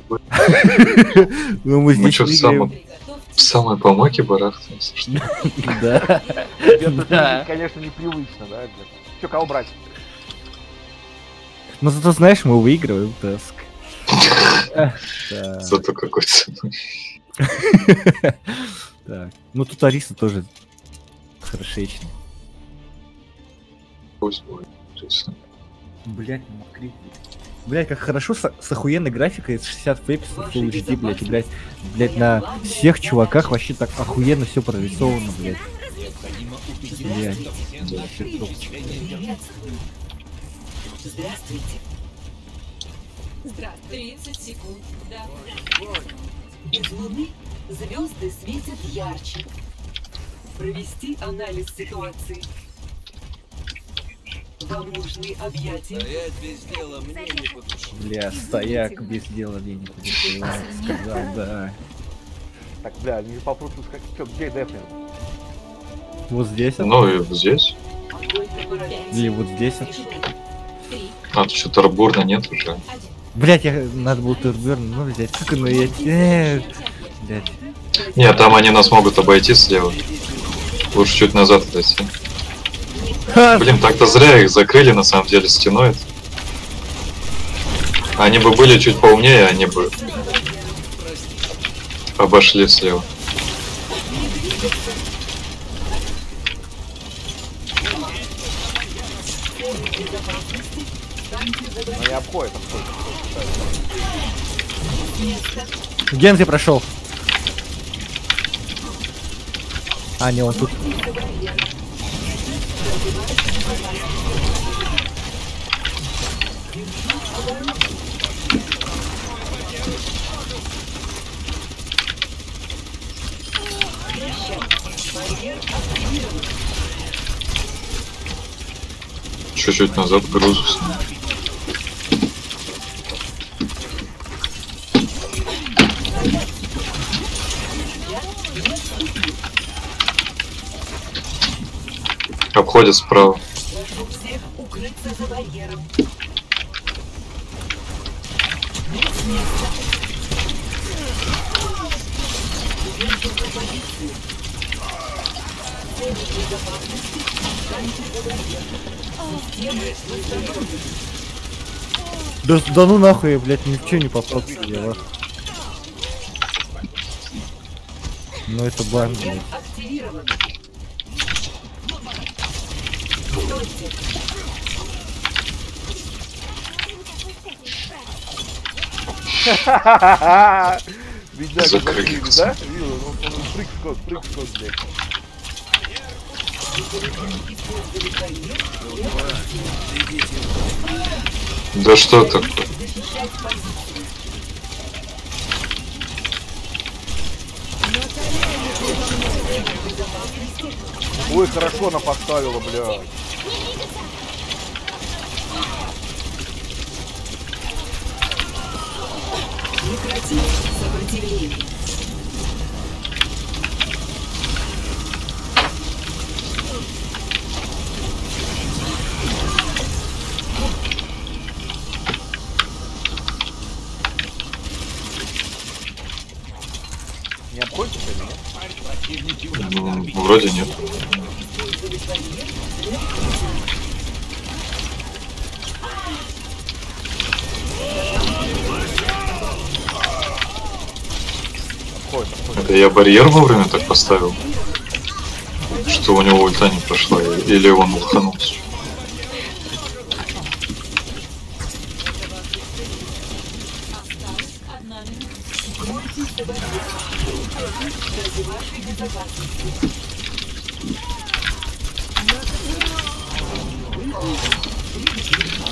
Ну, мы Мы здесь что, в самом, в самой помойке барахтаемся, что ли? Да. Да. конечно, непривычно, да? Че, кого брать? Но зато, знаешь, мы выигрываем да. Зато какой ценой. Так. Ну тут Ариса тоже хорошечный. Пусть будет. Блять, Блять, как хорошо с, с охуенной графикой, с 60 фпс Full HD, блять, играть. Блять, на всех чуваках вообще так охуенно все прорисовано, блять. Блять. Здравствуйте. Здравствуйте. 30 секунд. Да. Из Луны звезды светят ярче. Провести анализ ситуации. Стоять без дела мне не. Бля, стояк без дела мне не подошел, сказал, да. Так, бля, не попрут как Че, где Дефлин? Вот здесь, вот. Ну и здесь. или вот здесь. вот. А, тут что-то бурна нет уже. Блять, я надо было турберн, ну взять, сука, ну я... Блять. Нет, там они нас могут обойти слева. Лучше чуть назад отойти. Блин, так-то зря их закрыли на самом деле стеной. Они бы были чуть поумнее, они бы обошли слева. Они обходят, обходят. Гензи прошел. А, не, он тут. Чуть-чуть назад грузус. Обходит справа. Да, да ну нахуй, я, блядь, ничего не попал в дело. Ну это бан, блядь. Бедняга Закрыли. да? Видел, он, он прыг скот, прыг скот, блядь. Да что такое? Ой, хорошо она поставила, блядь. Не обходите что ли, нет? Ну, вроде нет. Обходит, обходит. Это я барьер вовремя так поставил? Что у него ульта не прошла? Или он лоханулся?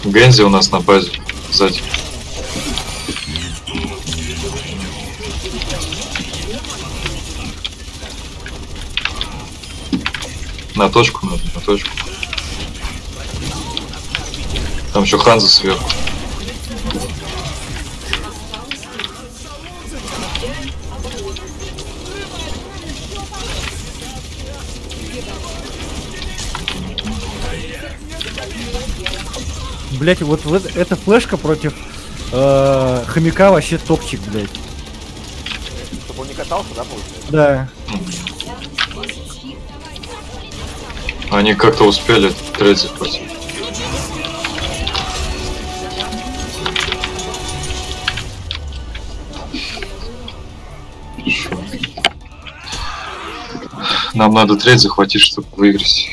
Гензи у нас на базе. Сзади. На точку надо, на точку. Там еще Ханза сверху. Блять, вот, вот эта флешка против Э, Хомяка вообще топчик, блядь. Чтобы он не катался, да, получается? Да. Они как-то успели захватить. Хорошо. Нам надо трейд захватить, чтобы выиграть.